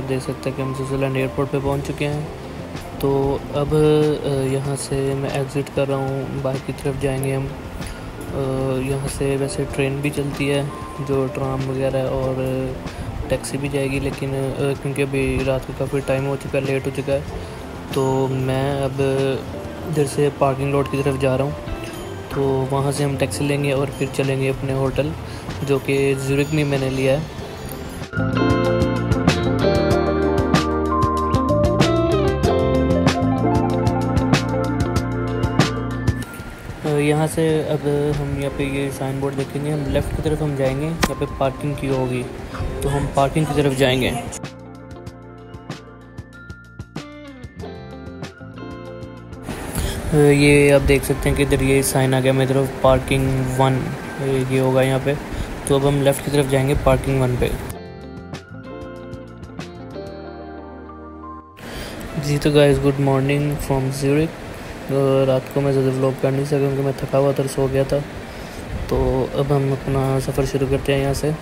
आप देख सकते हैं कि हम स्विट्ज़रलैंड एयरपोर्ट पे पहुँच चुके हैं। तो अब यहाँ से मैं एग्ज़िट कर रहा हूँ, बाहर की तरफ़ जाएँगे हम। यहाँ से वैसे ट्रेन भी चलती है, जो ट्राम वगैरह और टैक्सी भी जाएगी, लेकिन क्योंकि अभी रात को काफ़ी टाइम हो चुका है लेट हो चुका है तो मैं अब इधर से पार्किंग लॉट की तरफ़ जा रहा हूँ। तो वहाँ से हम टैक्सी लेंगे और फिर चलेंगे अपने होटल जो कि जुरिक में मैंने लिया है। यहाँ से अब हम यहाँ पे ये साइन बोर्ड देखेंगे, हम लेफ़्ट की तरफ़ हम जाएँगे, यहाँ पे पार्किंग की होगी तो हम पार्किंग की तरफ़ जाएँगे। ये आप देख सकते हैं कि इधर ये साइन आ गया मेरी तरफ़ पार्किंग वन ये होगा यहाँ पे। तो अब हम लेफ़्ट की तरफ़ जाएँगे पार्किंग वन पे। जी तो guys good morning from Zurich रात को मैं ज़्यादा व्लॉग कर नहीं सका क्योंकि मैं थका हुआ था सो गया था। तो अब हम अपना सफ़र शुरू करते हैं यहाँ से।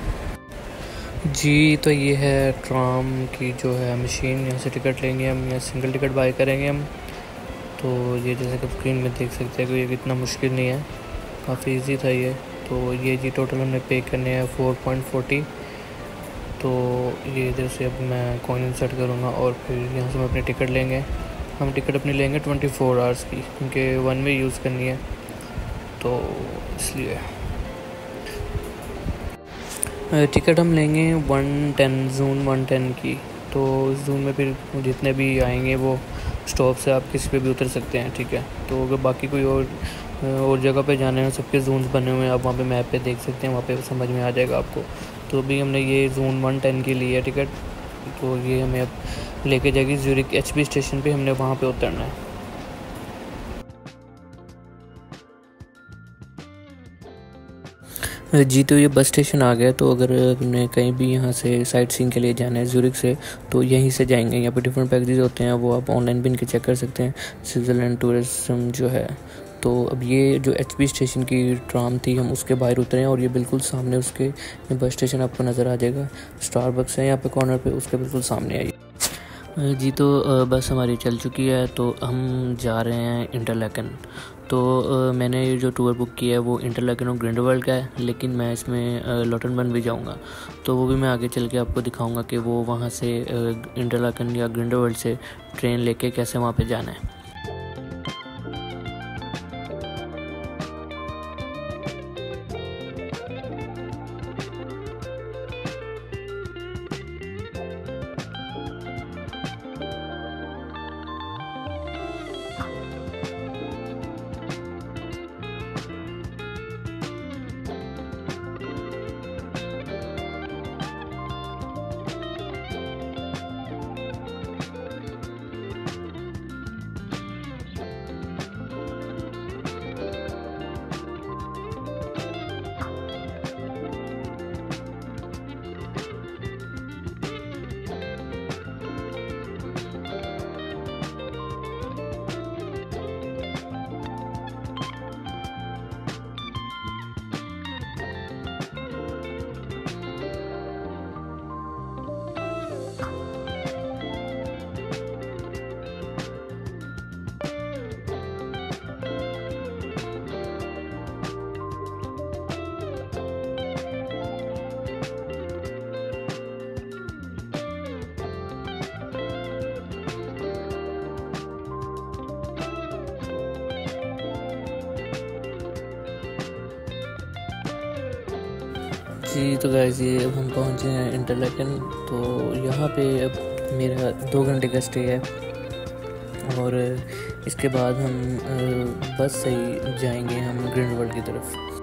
जी तो ये है ट्राम की जो है मशीन यहाँ से टिकट लेंगे हम, यहाँ सिंगल टिकट बाई करेंगे हम। तो ये जैसे कि स्क्रीन में देख सकते हैं कि ये इतना मुश्किल नहीं है। काफ़ी इजी था ये। तो ये जी टोटल हमने पे करने हैं फोर पॉइंट फोर्टी तो ये इधर से अब मैं कॉइन सेट करूँगा और फिर यहाँ से हम अपनी टिकट लेंगे। हम टिकट अपनी लेंगे ट्वेंटी फोर आवर्स की, क्योंकि वन वे यूज़ करनी है तो इसलिए। टिकट हम लेंगे one ten, June one ten की तो उस जून में फिर जितने भी आएँगे वो स्टॉप से आप किसी पे भी उतर सकते हैं, ठीक है? तो अगर बाकी कोई और और जगह पे जाने हैं, सबके जोन बने हुए हैं, आप वहाँ पे मैप पे देख सकते हैं, वहाँ पे समझ में आ जाएगा आपको। तो अभी हमने ये जोन वन टेन की ली है टिकट तो ये हमें अब लेके जाएगी ज्यूरिक एच स्टेशन पे, हमने वहाँ पे उतरना है। जी तो ये बस स्टेशन आ गया तो अगर हमने कहीं भी यहाँ से साइट सीन के लिए जाना है ज्यूरिक से तो यहीं से जाएँगे। यहाँ पे डिफरेंट पैकेजेस होते हैं, वो आप ऑनलाइन भी इनके चेक कर सकते हैं। स्विट्ज़रलैंड टूरिज़्म जो है तो अब ये जो एचपी स्टेशन की ट्राम थी, हम उसके बाहर उतरे हैं और ये बिल्कुल सामने उसके बस स्टेशन आपको नज़र आ जाएगा। स्टार बक्स है यहाँ पे कॉर्नर पे, उसके बिल्कुल सामने आइए जी तो बस हमारी चल चुकी है तो हम जा रहे हैं इंटरलेकन तो मैंने ये जो टूर बुक किया है, वो इंटरलेकन और ग्रिंडवर्ल्ड का है, लेकिन मैं इसमें लॉटनबर्न भी जाऊँगा। तो वो भी मैं आगे चल के आपको दिखाऊँगा कि वो वहाँ से इंटरलेकन या ग्रिंडवर्ल्ड से ट्रेन लेके कैसे वहाँ पे जाना है। जी तो गैस ये अब हम पहुँचे हैं इंटरलेकन तो यहाँ पे अब मेरा दो घंटे का स्टे है। और इसके बाद हम बस से ही जाएँगे हम ग्रीन वर्ल्ड की तरफ़।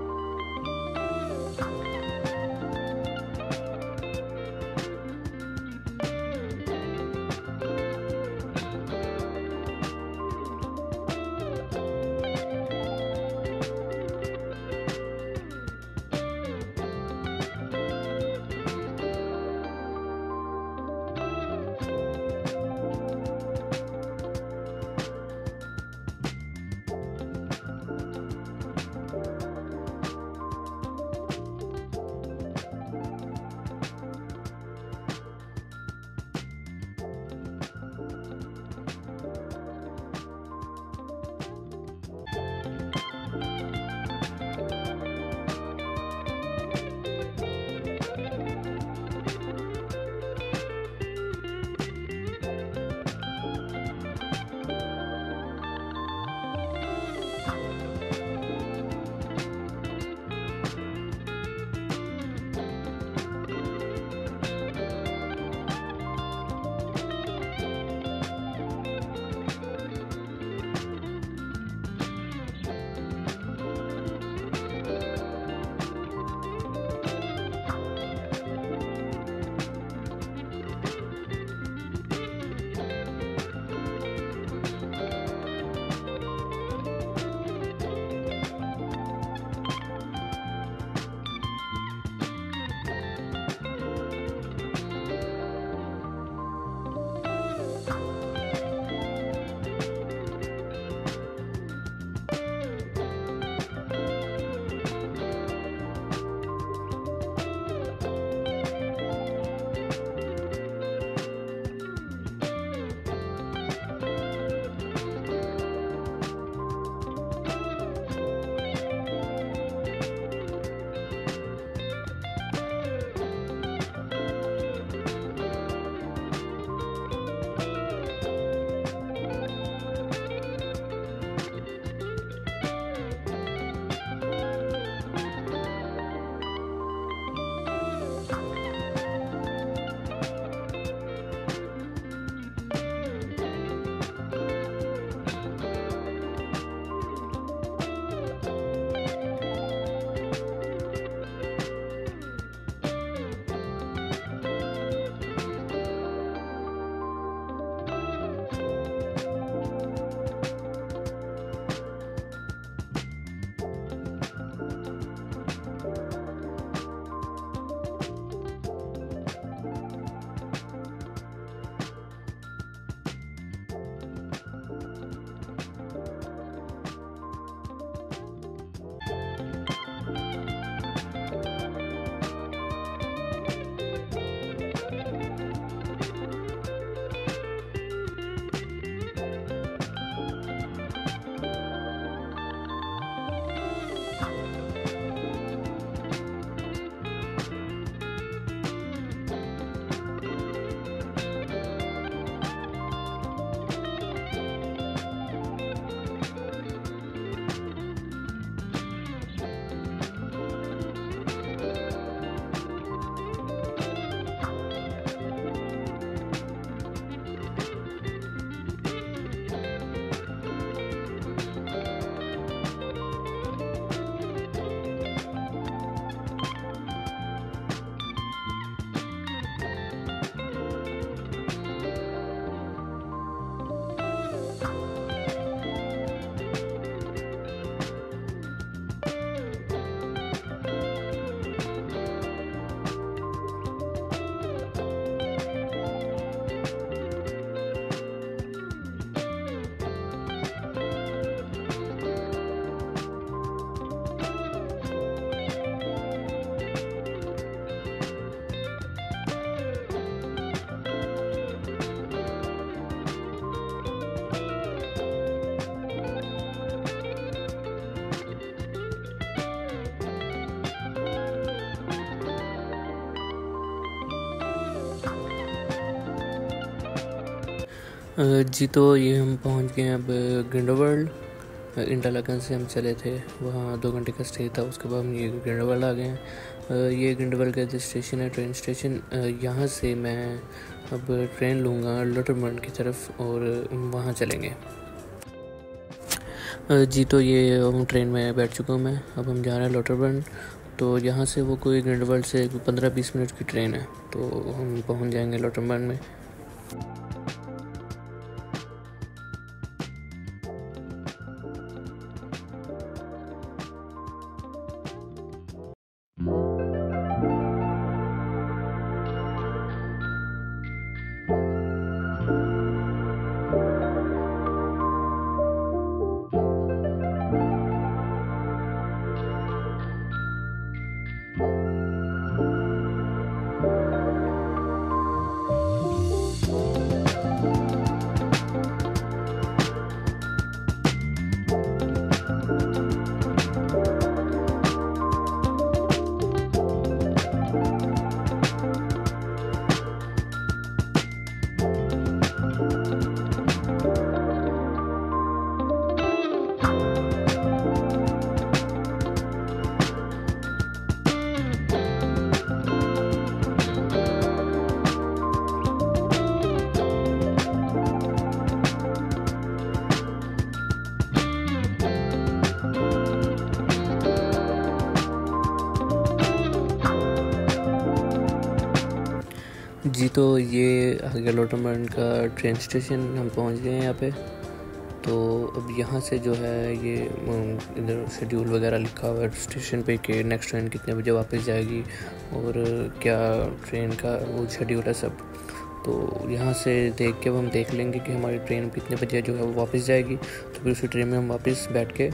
जी तो ये हम पहुँच गए अब ग्रिंडोवर्ल्ड इंटरलकन से हम चले थे। वहाँ दो घंटे का स्टे था, उसके बाद हम ये ग्रिंडोवर्ल्ड आ गए हैं। ये ग्रिंडोवर्ल्ड का जो स्टेशन है ट्रेन स्टेशन यहाँ से मैं अब ट्रेन लूँगा लोटरमंड की तरफ़ और वहाँ चलेंगे। जी तो ये हम ट्रेन में बैठ चुका हूँ मैं। अब हम जा रहे हैं लोटरबर्न तो यहाँ से वो कोई ग्रिंडवर्ल्ड से पंद्रह बीस मिनट की ट्रेन है तो हम पहुँच जाएँगे लोटरबर्न में। जी तो ये गया का ट्रेन स्टेशन हम पहुँच गए हैं यहाँ पे। तो अब यहाँ से जो है ये इधर शेड्यूल वगैरह लिखा हुआ है स्टेशन पे कि नेक्स्ट ट्रेन कितने बजे वापस जाएगी और क्या ट्रेन का वो शेड्यूल है सब। तो यहाँ से देख के अब हम देख लेंगे कि हमारी ट्रेन कितने बजे जो है वो वापस जाएगी। तो फिर उसी ट्रेन में हम वापस बैठ के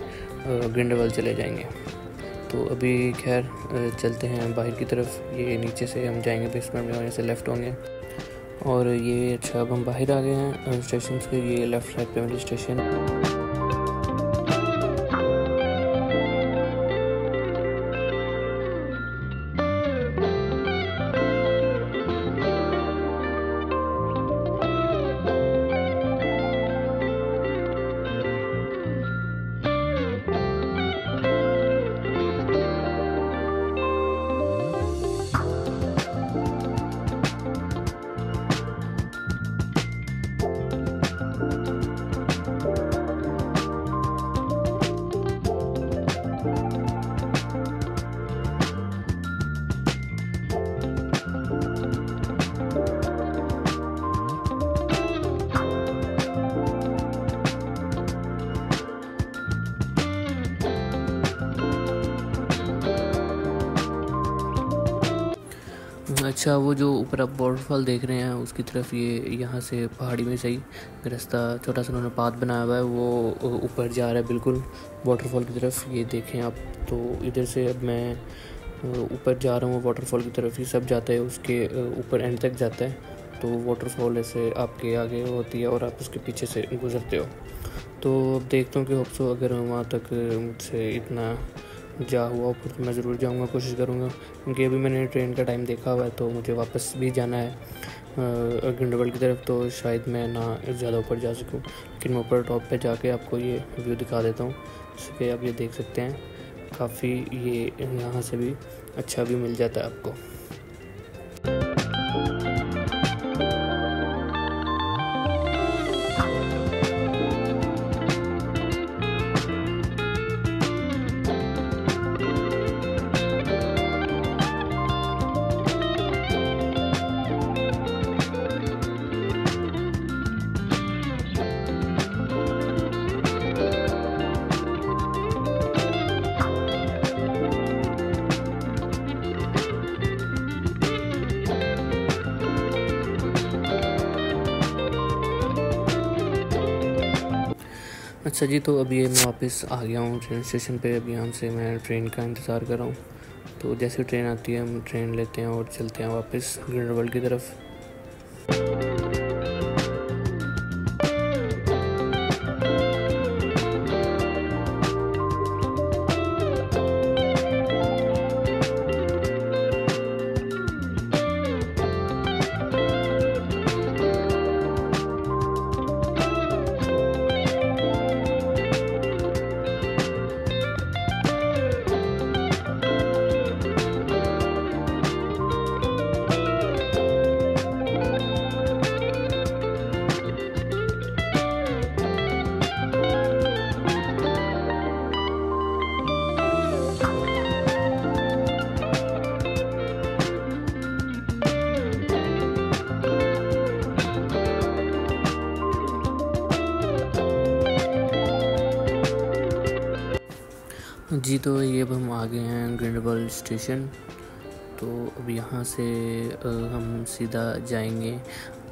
ग्रिंडवल चले जाएँगे। तो अभी खैर चलते हैं बाहर की तरफ़। ये नीचे से हम जाएँगे बेसमेंट में यहाँ से लेफ़्ट होंगे। और ये अच्छा अब हम बाहर आ गए हैं स्टेशन से ये लेफ़्ट साइड पे मेरी स्टेशन अच्छा वो जो ऊपर आप वाटरफॉल देख रहे हैं, उसकी तरफ़ ये, यहाँ से पहाड़ी में सही रास्ता, छोटा सा उन्होंने पाथ बनाया हुआ है, वो ऊपर जा रहा है बिल्कुल वाटरफॉल की तरफ़। ये देखें आप तो इधर से अब मैं ऊपर जा रहा हूँ वाटरफॉल की तरफ़ ही सब जाता है, उसके ऊपर एंड तक जाता है। तो वाटरफॉल ऐसे आपके आगे होती है और आप उसके पीछे से गुजरते हो। तो देखता हूँ कि होप्सो अगर वहाँ तक मुझसे इतना जा हुआ, ऊपर मैं ज़रूर जाऊँगा, कोशिश करूँगा। क्योंकि अभी मैंने ट्रेन का टाइम देखा हुआ है तो मुझे वापस भी जाना है गंडोबल की तरफ़ तो शायद मैं ना ज़्यादा ऊपर जा सकूँ। लेकिन मैं ऊपर टॉप पे जाके आपको ये व्यू दिखा देता हूँ जिसके आप ये देख सकते हैं। काफ़ी ये यहाँ से भी अच्छा व्यू मिल जाता है आपको। अच्छा जी तो अभी मैं वापस आ गया हूँ ट्रेन स्टेशन पे। अभी यहाँ से मैं ट्रेन का इंतज़ार कर रहा हूँ। तो जैसे ट्रेन आती है, हम ट्रेन लेते हैं और चलते हैं वापस ग्रिंडरवर्ल्ड की तरफ़। जी तो ये अब हम आ गए हैं ग्रिंडबल स्टेशन तो अब यहाँ से हम सीधा जाएँगे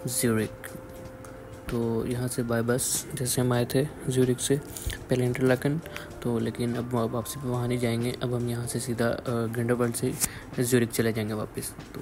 ज्यूरिक तो यहाँ से बाय बस जैसे हम आए थे ज्यूरिक से, पहले इंटरलाकन तो लेकिन अब वापसी पर वहाँ नहीं जाएँगे। अब हम यहाँ से सीधा ग्रिंडरबर्ड से ज्यूरिक चले जाएँगे वापस। तो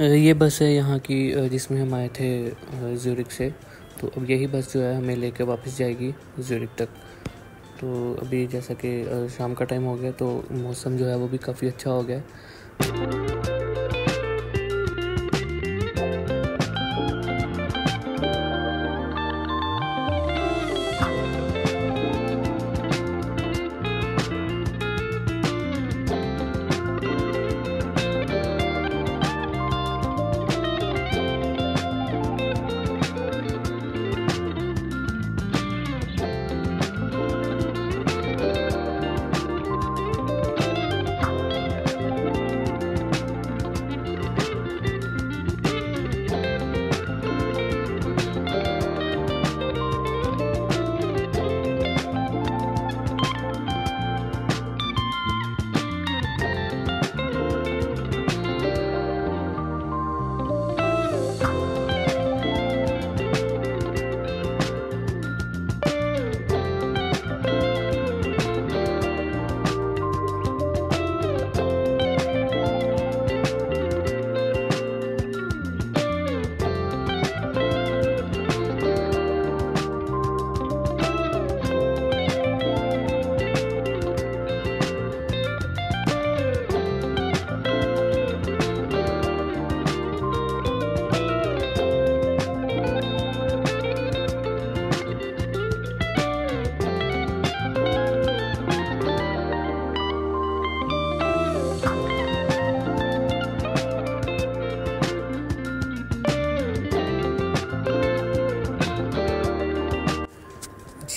ये बस है यहाँ की जिसमें हम आए थे ज्यूरिक से। तो अब यही बस जो है हमें लेकर वापस जाएगी ज्यूरिक तक। तो अभी जैसा कि शाम का टाइम हो गया तो मौसम जो है वो भी काफ़ी अच्छा हो गया।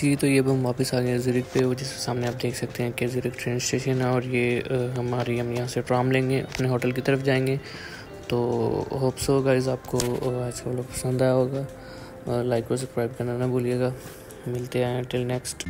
जी तो ये अब हम वापस आ गए ज़रिक पे। वो जिसके सामने आप देख सकते हैं कि ज़रिक ट्रेन स्टेशन है और ये हमारी, हम यहाँ से ट्राम लेंगे, अपने होटल की तरफ़ जाएँगे। तो होप्स होगा इस आपको आज का लोग पसंद आया होगा। लाइक और सब्सक्राइब करना ना भूलिएगा। मिलते हैं टिल नेक्स्ट